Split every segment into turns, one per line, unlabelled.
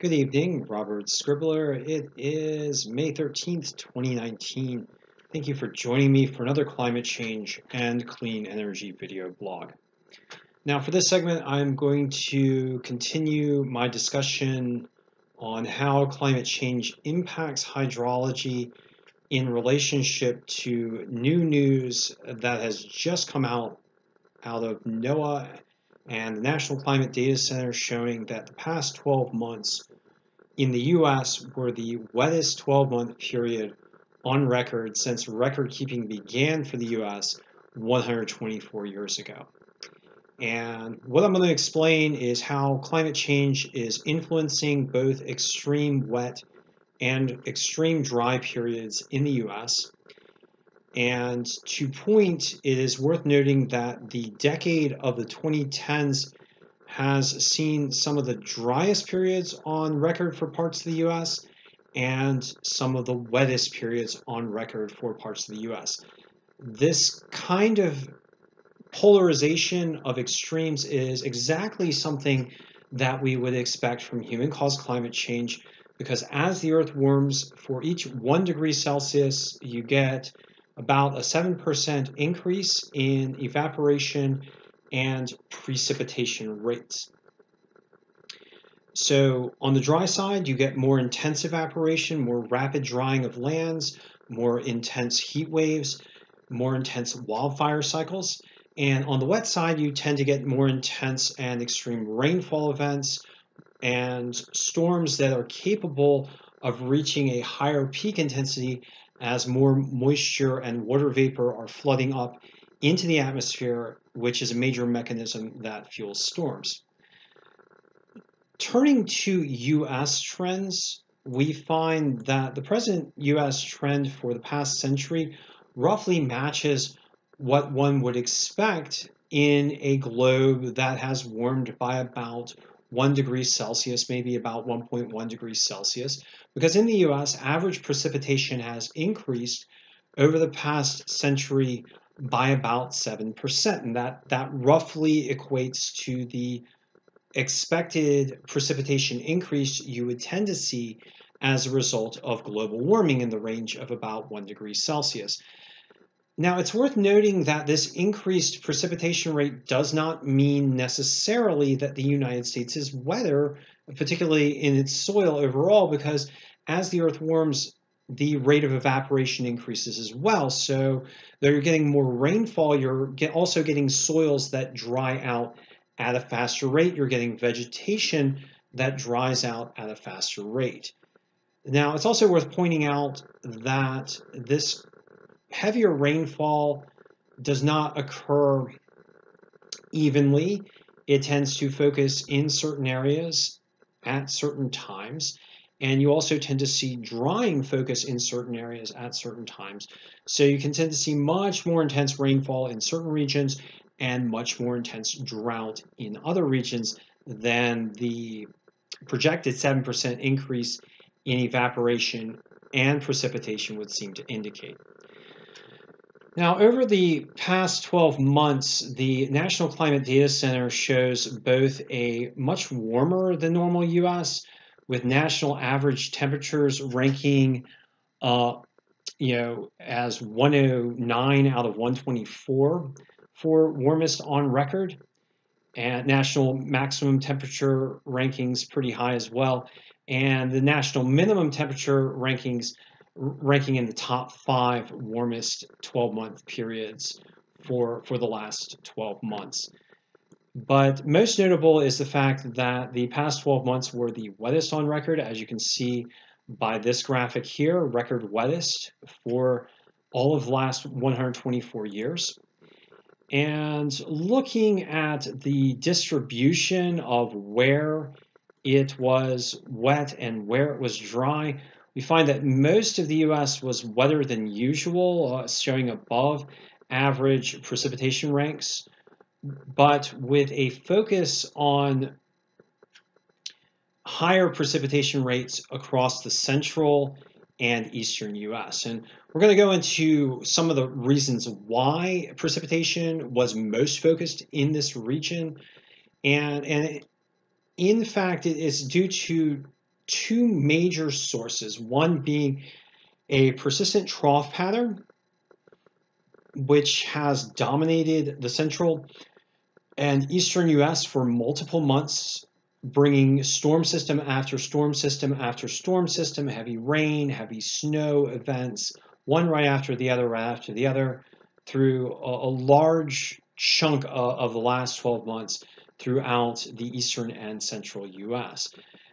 Good evening, Robert Scribbler. It is May 13th, 2019. Thank you for joining me for another climate change and clean energy video blog. Now, for this segment, I'm going to continue my discussion on how climate change impacts hydrology in relationship to new news that has just come out out of NOAA and the National Climate Data Center showing that the past 12 months in the US were the wettest 12 month period on record since record keeping began for the US 124 years ago. And what I'm going to explain is how climate change is influencing both extreme wet and extreme dry periods in the US. And to point, it is worth noting that the decade of the 2010s has seen some of the driest periods on record for parts of the US and some of the wettest periods on record for parts of the US. This kind of polarization of extremes is exactly something that we would expect from human caused climate change because as the earth warms for each one degree Celsius, you get about a 7% increase in evaporation and precipitation rates. So on the dry side, you get more intense evaporation, more rapid drying of lands, more intense heat waves, more intense wildfire cycles. And on the wet side, you tend to get more intense and extreme rainfall events, and storms that are capable of reaching a higher peak intensity as more moisture and water vapor are flooding up into the atmosphere, which is a major mechanism that fuels storms. Turning to US trends, we find that the present US trend for the past century roughly matches what one would expect in a globe that has warmed by about 1 degree Celsius, maybe about 1.1 degrees Celsius, because in the US, average precipitation has increased over the past century by about 7%. And that, that roughly equates to the expected precipitation increase you would tend to see as a result of global warming in the range of about 1 degree Celsius. Now, it's worth noting that this increased precipitation rate does not mean necessarily that the United States is wetter, particularly in its soil overall, because as the Earth warms, the rate of evaporation increases as well. So, though you're getting more rainfall, you're get also getting soils that dry out at a faster rate. You're getting vegetation that dries out at a faster rate. Now, it's also worth pointing out that this heavier rainfall does not occur evenly. It tends to focus in certain areas at certain times. And you also tend to see drying focus in certain areas at certain times. So you can tend to see much more intense rainfall in certain regions and much more intense drought in other regions than the projected 7% increase in evaporation and precipitation would seem to indicate. Now, over the past 12 months, the National Climate Data Center shows both a much warmer than normal US, with national average temperatures ranking, uh, you know, as 109 out of 124 for warmest on record, and national maximum temperature rankings pretty high as well, and the national minimum temperature rankings ranking in the top five warmest 12 month periods for, for the last 12 months. But most notable is the fact that the past 12 months were the wettest on record, as you can see by this graphic here, record wettest for all of the last 124 years. And looking at the distribution of where it was wet and where it was dry, we find that most of the US was wetter than usual, uh, showing above average precipitation ranks, but with a focus on higher precipitation rates across the central and eastern US. And we're going to go into some of the reasons why precipitation was most focused in this region. And, and in fact, it is due to two major sources, one being a persistent trough pattern, which has dominated the central and eastern US for multiple months, bringing storm system after storm system after storm system, heavy rain, heavy snow events, one right after the other, right after the other, through a, a large chunk of, of the last 12 months throughout the eastern and central US.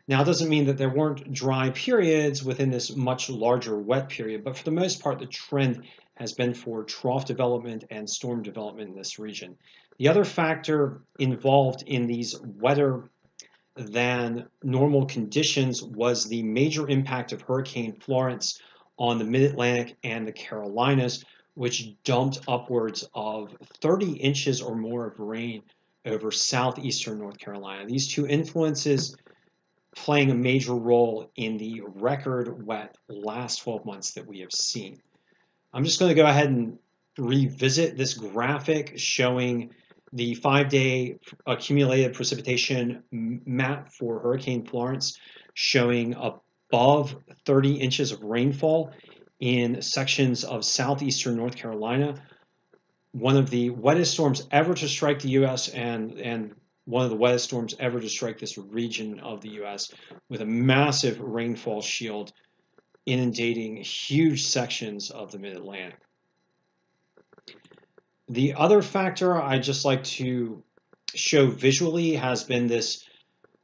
Now, it doesn't mean that there weren't dry periods within this much larger wet period, but for the most part, the trend has been for trough development and storm development in this region. The other factor involved in these wetter than normal conditions was the major impact of Hurricane Florence on the Mid-Atlantic and the Carolinas, which dumped upwards of 30 inches or more of rain over southeastern North Carolina. These two influences playing a major role in the record wet last 12 months that we have seen. I'm just going to go ahead and revisit this graphic showing the five-day accumulated precipitation map for Hurricane Florence showing above 30 inches of rainfall in sections of southeastern North Carolina. One of the wettest storms ever to strike the U.S. and, and one of the wettest storms ever to strike this region of the U.S. with a massive rainfall shield inundating huge sections of the mid-Atlantic. The other factor I just like to show visually has been this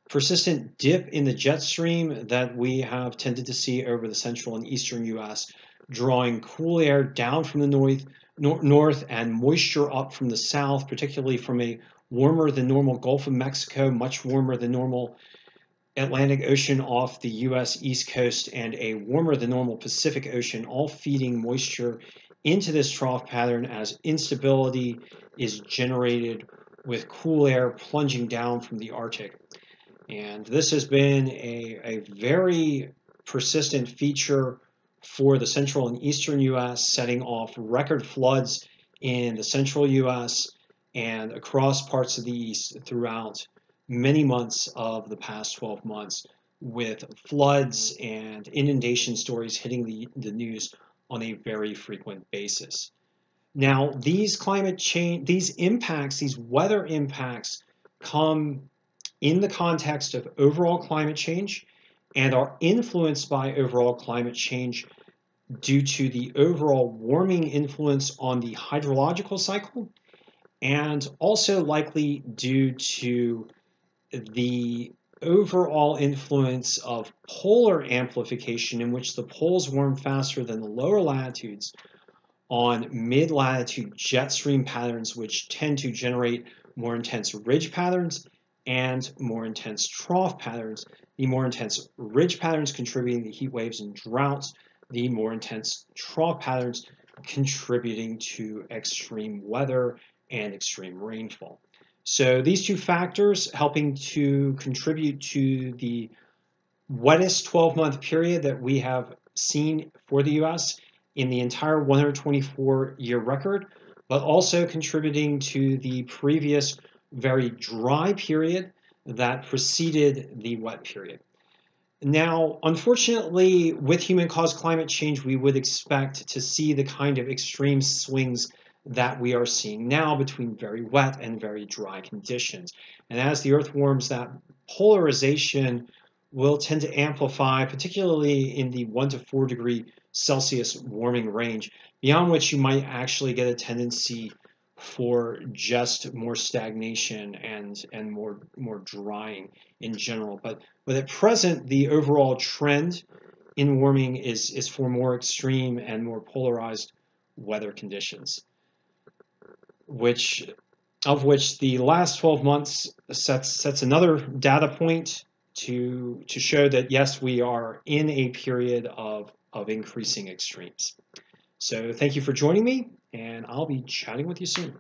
persistent dip in the jet stream that we have tended to see over the central and eastern U.S., drawing cool air down from the north, north and moisture up from the south, particularly from a warmer than normal Gulf of Mexico, much warmer than normal Atlantic Ocean off the U.S. East Coast, and a warmer than normal Pacific Ocean, all feeding moisture into this trough pattern as instability is generated with cool air plunging down from the Arctic. And this has been a, a very persistent feature for the central and eastern U.S., setting off record floods in the central U.S and across parts of the East throughout many months of the past 12 months with floods and inundation stories hitting the, the news on a very frequent basis. Now, these climate change, these impacts, these weather impacts come in the context of overall climate change and are influenced by overall climate change due to the overall warming influence on the hydrological cycle and also likely due to the overall influence of polar amplification in which the poles warm faster than the lower latitudes on mid-latitude jet stream patterns which tend to generate more intense ridge patterns and more intense trough patterns. The more intense ridge patterns contributing to heat waves and droughts, the more intense trough patterns contributing to extreme weather and extreme rainfall. So these two factors helping to contribute to the wettest 12-month period that we have seen for the U.S. in the entire 124-year record, but also contributing to the previous very dry period that preceded the wet period. Now, unfortunately, with human-caused climate change, we would expect to see the kind of extreme swings that we are seeing now between very wet and very dry conditions. And as the Earth warms, that polarization will tend to amplify, particularly in the 1 to 4 degree Celsius warming range, beyond which you might actually get a tendency for just more stagnation and and more more drying in general. But but at present, the overall trend in warming is is for more extreme and more polarized weather conditions which of which the last 12 months sets sets another data point to to show that yes, we are in a period of of increasing extremes. So thank you for joining me, and I'll be chatting with you soon.